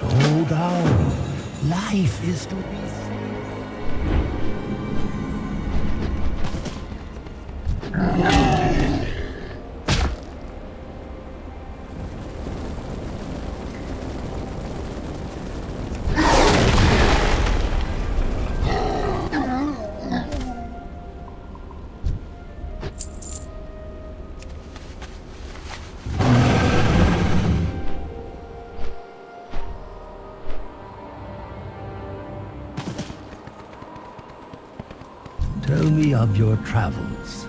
Slow down. Life is to be Tell me of your travels.